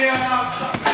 the announcer.